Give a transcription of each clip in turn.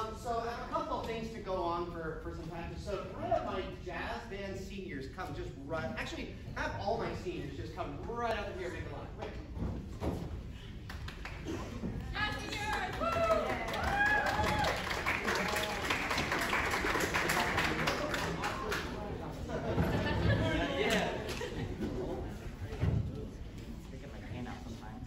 Um, so I have a couple of things to go on for, for some practice. So can I have my jazz band seniors come just right, actually have all my seniors just come right up here, make a line. Get my hand out sometimes.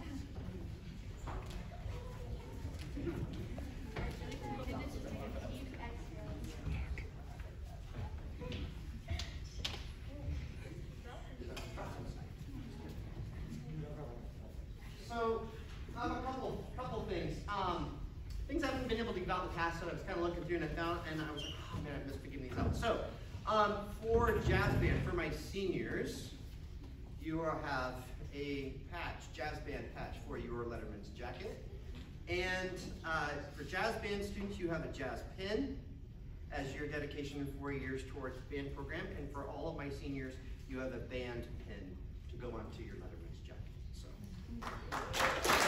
So I have a couple couple things. Um, things I haven't been able to give out in the past that I was kind of looking through and I found, and I was like, oh man, I missed giving these out. So um, for jazz band, for my seniors, you have a patch, jazz band patch for your Letterman's jacket. And uh, for jazz band students, you have a jazz pin as your dedication in four years towards band program. And for all of my seniors, you have a band pin to go onto your Letterman's jacket. So.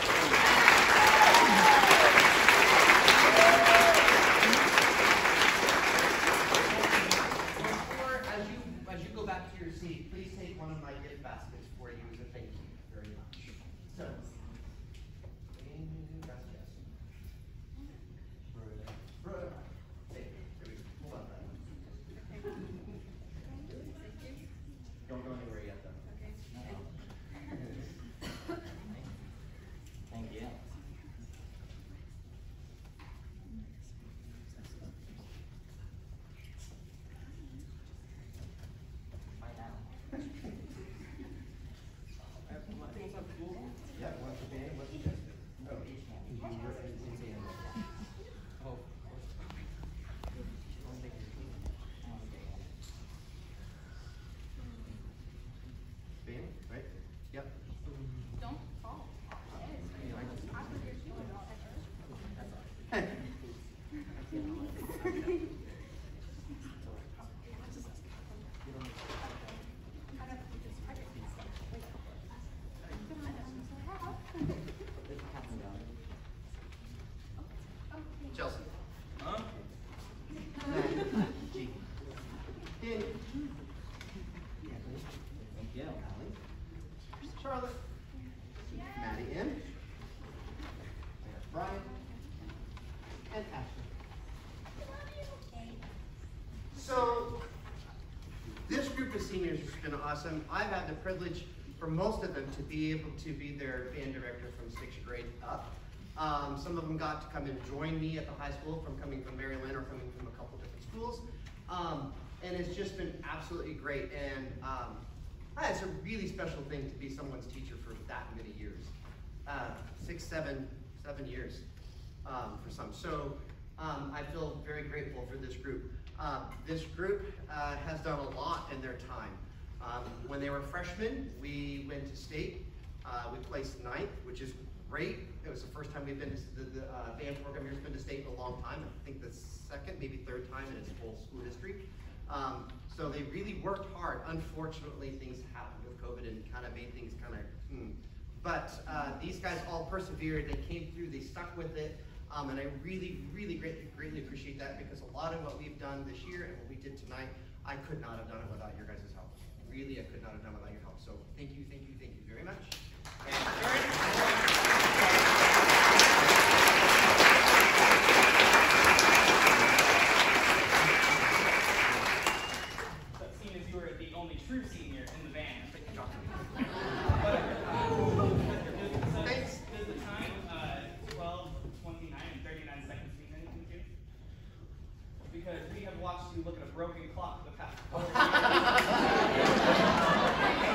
Of seniors has been awesome. I've had the privilege for most of them to be able to be their band director from sixth grade up. Um, some of them got to come and join me at the high school from coming from Maryland or coming from a couple different schools. Um, and it's just been absolutely great. And um, ah, it's a really special thing to be someone's teacher for that many years. Uh, six, seven, seven years um, for some. So um, I feel very grateful for this group. Uh, this group uh, has done a lot in their time. Um, when they were freshmen, we went to state. Uh, we placed ninth, which is great. It was the first time we've been to the, the uh, band program here's been to state in a long time. I think the second, maybe third time in its whole school history. Um, so they really worked hard. Unfortunately, things happened with COVID and kind of made things kind of. Hmm. But uh, these guys all persevered. They came through. They stuck with it. Um, and I really, really greatly, greatly appreciate that because a lot of what we've done this year and what we did tonight, I could not have done it without your guys' help. Really, I could not have done it without your help. So thank you, thank you, thank you very much. And But seeing as you were the only true senior in the band, Thank you, Johnson. Thanks. Does the time, uh, 12, 29, and 39 seconds mean anything to you? Because we have watched you look at a broken clock the past four years.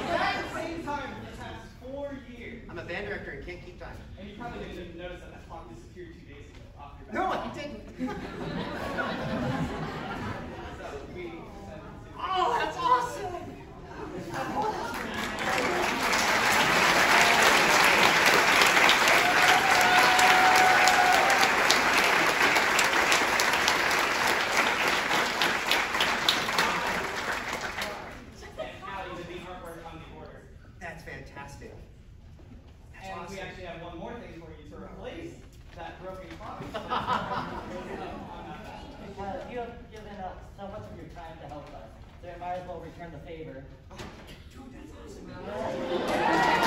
Exact same time for the past four years. I'm a band director and can't keep time. And you probably didn't even notice that that clock disappeared two days ago off your back. No, I didn't. And we actually have one more thing for you to replace that broken promise. because you have given up so much of your time to help us, so you might as well return the favor. Dude, that's awesome.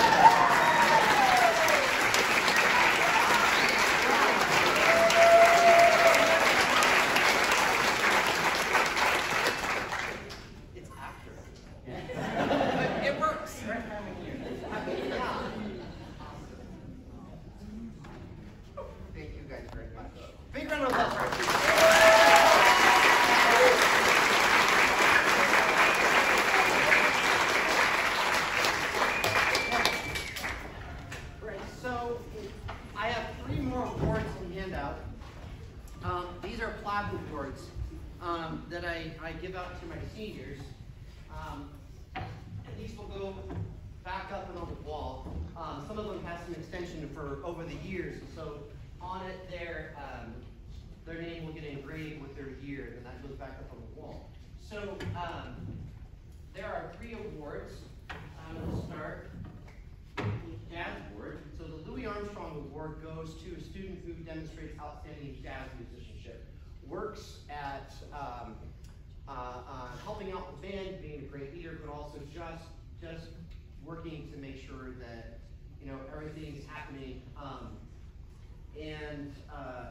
their name will get engraved with their year, and that goes back up on the wall. So um, there are three awards. Going to start with Jazz Award. So the Louis Armstrong Award goes to a student who demonstrates outstanding jazz musicianship, works at um, uh, uh, helping out the band, being a great leader, but also just just working to make sure that you know everything's happening. Um, and uh,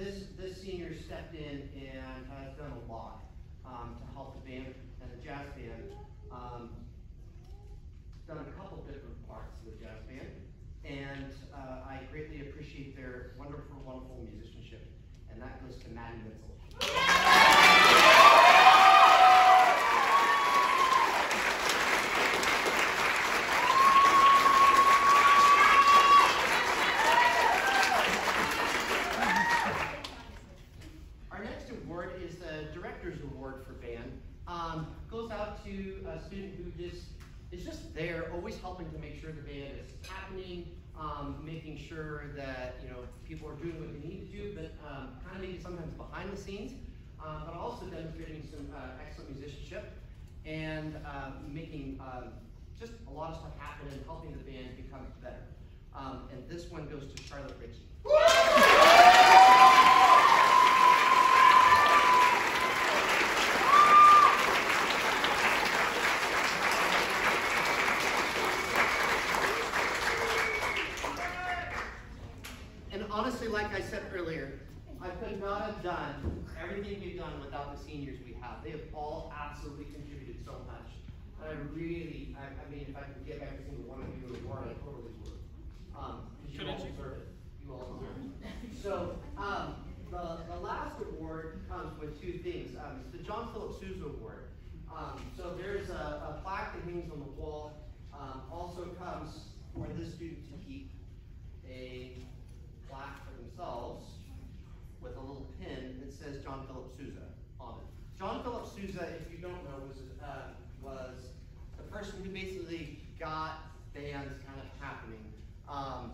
this this senior stepped in and has done a lot um, to help the band and the jazz band. Um, done a couple different parts of the jazz band, and uh, I greatly appreciate their wonderful, wonderful musicianship. And that goes to Maddie Mitchell. Our next award is the Director's Award for Band. Um, goes out to a student who just is just there, always helping to make sure the band is happening, um, making sure that you know people are doing what they need to do, but um, kind of maybe sometimes behind the scenes, uh, but also demonstrating some uh, excellent musicianship and uh, making um, just a lot of stuff happen and helping the band become better. Um, and this one goes to Charlotte Ritchie. And honestly, like I said earlier, I could not have done everything we've done without the seniors we have. They have all absolutely contributed so much. And I really, I, I mean, if I could give every single one of you an award, I totally would. Um, you all deserve it. You all deserve it. So, um, the, the last award comes with two things. Um, it's the John Philip Sousa Award. Um, so there's a, a plaque that hangs on the wall. Um, also comes for this student to keep a plaque for themselves with a little pin that says John Philip Sousa on it. John Philip Sousa, if you don't know, was uh, was the person who basically got bands kind of happening. Um,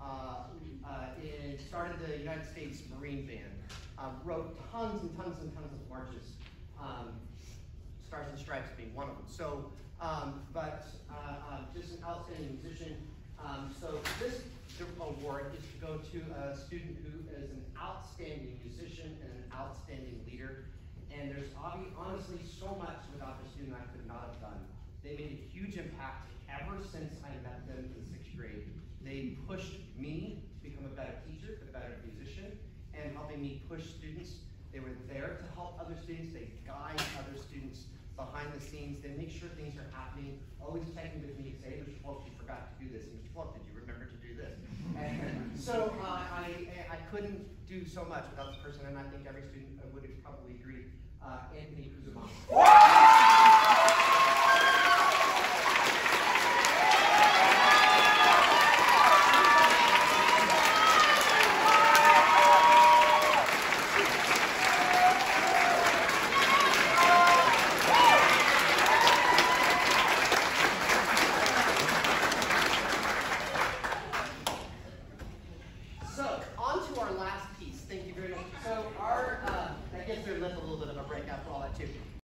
uh, uh, and started the United States Marine Band. Um, wrote tons and tons and tons of marches. Um, Stars and Stripes being one of them. So, um, but uh, uh, just an outstanding musician. Um, so this award is to go to a student who is an outstanding musician and an outstanding leader. And there's honestly so much without the student I could not have done. They made a huge impact ever since I met them in sixth grade. They pushed me to become a better teacher, a better musician, and helping me push students. They were there to help other students. They guide other students behind the scenes, then make sure things are happening. Always checking with me and say, hey, Mr. Fluff, you forgot to do this. Mr. Fluff, did you remember to do this? And so uh, I, I couldn't do so much without this person, and I think every student would probably agree, uh, Anthony Kuzumaki.